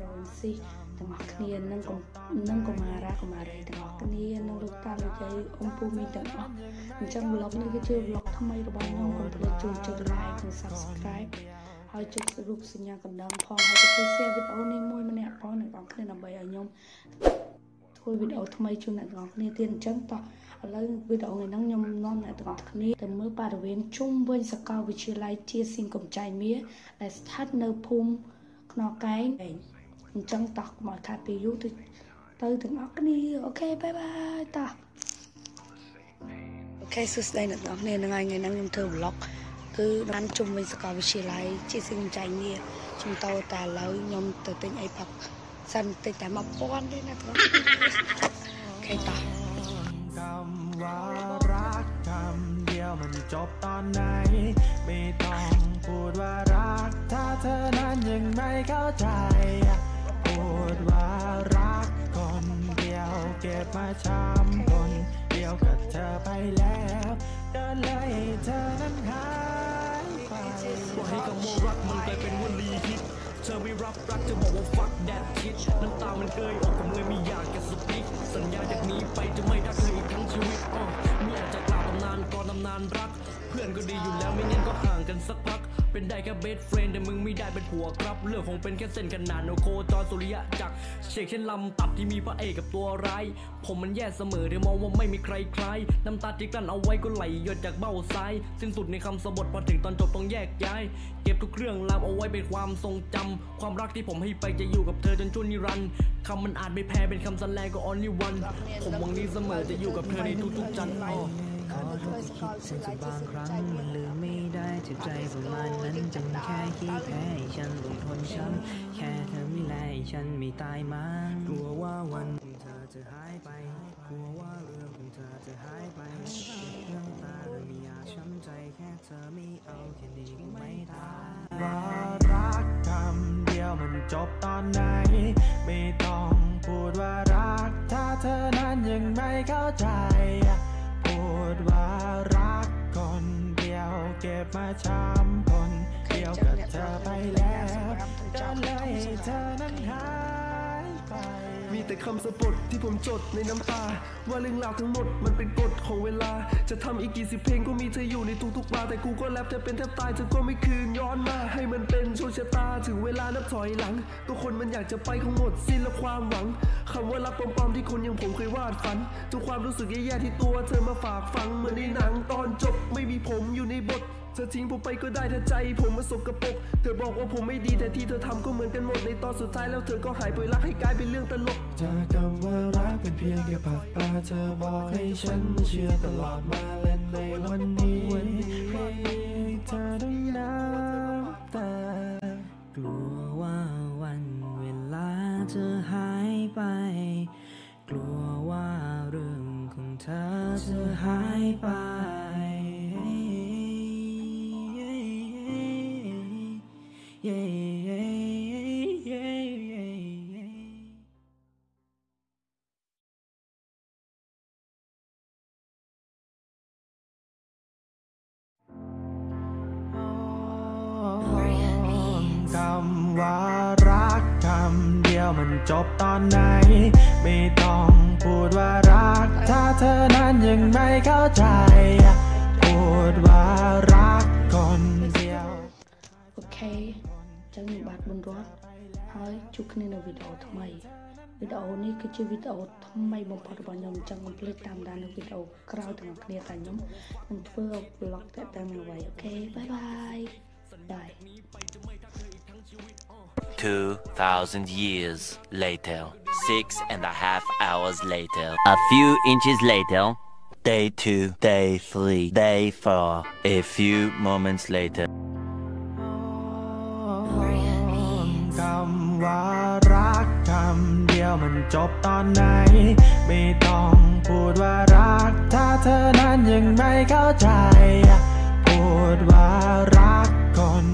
ហើយប្រូនស៊ីទាំងអស់គ្នានឹងនឹងកុមារាកុមារីទាំងអស់គ្នានឹងលោកតាលោកយាយអ៊ំពូមីទាំងអស់អញ្ចឹង vlog នេះគឺជា vlog ថ្មីរបស់ខ្ញុំកុំភ្លេចជួយចុច like និង subscribe ហើយចុចរូបសញ្ញាកណ្ដឹងផងហើយក៏ជួយ share វីដេអូនេះមួយម្នាក់ផងអ្នកនរគ្នាដើម្បីឲ្យខ្ញុំធ្វើវីដេអូថ្មីជូនអ្នកនរគ្នាទៀតអញ្ចឹងតោះឥឡូវវីដេអូនេះខ្ញុំនាំអ្នកទាំងអស់គ្នាទៅមើលបរិវេណជុំវិញសាកលវិទ្យាល័យជាស៊ីងកំចៃមៀដែលស្ថិតនៅភូមិខ្នងកែង អញ្ចឹងតោះមកខាត់ពីយូរទៅទៅទាំងអស់គ្នាអូខេបាយបាយតោះអូខេសួស្តីអ្នកទាំងអស់គ្នាថ្ងៃថ្ងៃហ្នឹងខ្ញុំធ្វើ vlog គឺបានជុំវិញសាកលវិទ្យាល័យជាស៊ីងកំចៃមៀខ្ញុំតោតែឥឡូវខ្ញុំទៅទិញអីផឹកសិនតិចតែ1000ទេណាបងអូខេតោះว่ารักคำเดียวมันจบตอนไหน ไม่ต้องพูดว่ารัก ถ้าเธอนั้นยังไม่เข้าใจ พู ดว่ารักคนเดียวเก็บมาช้ำคนเดียวกับเธอไปแล้วเดินเลยเธอนั้นหายไปว่าให้คำว่ารักมันกลายเป็นวลีฮิตเธอไม่รับรักเธอบอกว่า fuck that shit น้ำตามันเกยออกผมเลยไม่อยากจะสปีกสัญญาจากนี้ไปจะไม่รักเธออีกทั้งชีวิตอ๋อไม่อาจจะกล่าวตำนานก่อนตำนานรัก เพื่อนก็ดีอยู่แล้วไม่งั้นก็ห่างกันสักพัก เป็นได้แค่ best friend แต่มึงไม่ได้เป็นผัวครับ เรื่องคงเป็นแค่เส้นขนานโอโคจรสุริยะจักรเฉกเช่นลำดับที่มีพระเอกกับตัวร้าย ผมมันแย่เสมอเดี๋ยวมองว่าไม่มีใครคล้าย น้ำตาที่กลั้นเอาไว้ก็ไหลหยดจากเบ้าซ้าย สิ้นสุดในคำสบถพอถึงตอนจบต้องแยกย้าย เก็บทุกเรื่องราวเอาไว้เป็นความทรงจำความรักที่ผมให้ไปจะอยู่กับเธอจวบจนนิรันดร์คำมันอาจไม่แพ้เป็นคำแลงก็ only one ผมหวังดีเสมอจะอยู่กับเธอในทุกๆจันทร์ ขอ้อขอให้คิดถึงบางครั้งมันลืมไม่ได้ถึงใจประมาณนั้นจำแค่ขี้แพ้ฉันหลุดพ้นช้ำแค่เธอไม่แลให้ฉันไม่ตายมันกลัวว่าวันของเธอจะหายไปกลัวว่าเรื่องของเธอจะหายไปเรื่องตาและม่อาช้ำใจแค่เธอไม่เอาแค่นี้ก็ไม่ตายว่ารักคำเดียวมันจบตอนไหน ไม่ต้องพูดว่ารัก ถ้าเธอนั้นยังไม่เข้าใจ ดว่ารักคนเดียวเก็บมาช้ำคนเดียวกับเธอไป แต่คำสะบทที่ผมจดในน้ำตา ว่าเรื่องราวทั้งหมดมันเป็นกฎของเวลา จะทำอีกกี่สิบเพลงก็มีเธออยู่ในทุกๆบาแต่กูก็แรปจะเป็นแทบตายเธอก็ไม่คืนย้อนมา ให้มันเป็นโชคชะตาถึงเวลานับถอยหลัง ก็คนมันอยากจะไปคงหมดสิ้นและความหวังคำว่ารักปลอมๆที่คนอย่างผมเคยวาดฝันทุกความรู้สึกแย่ๆที่ตัวเธอมาฝากฟังเหมือนในหนังตอนจบไม่มีผมอยู่ในบท เธอทิ้งผมไปก็ได้ถ้าใจผมมาสกปรกเธอบอกว่าผมไม่ดีแต่ที่เธอทำก็เหมือนกันหมดในตอนสุดท้ายแล้วเธอก็หายไปรักให้กลายเป็นเรื่องตลกจากคำว่ารักเป็นเพียงแค่ผักปลาเธอบอกให้ฉันเชื่อตลอดมาเล่นในวันนี้ให้เธอต้องน้ำตากลัวว่าวันเวลาจะหายไป กลัวว่าเรื่องของเธอจะหายไปำว่ารักคำเดียวมันจบตอนไหน ไม่ต้องพูดว่ารัก ถ้าเธอนั้นยังไม่เข้าใจ พูดว่ารักคนเดียว អូខេចឹងខ្ញុំបាទបុនរត់ហើយជួបគ្នានៅវីដេអូថ្មីវីដេអូនេះគឺជាវីដេអូថ្មីបំផុតរបស់ខ្ញុំអញ្ចឹងកុំភ្លេចតាមដាននៅវីដេអូក្រោយទាំងអស់គ្នាតែខ្ញុំនឹងធ្វើ vlog តាក់ទងនឹងអ្វីអូខេបាយបាយបាយ 2,000 years later. Six and a half hours later. A few inches later. Day two, day three, day four. A few moments later. คำว่ารักคำเดียวมันจบตอนไหน ไม่ต้องพูดว่ารัก ถ้าเธอนั้นยังไม่เข้าใจ พูดว่ารักคน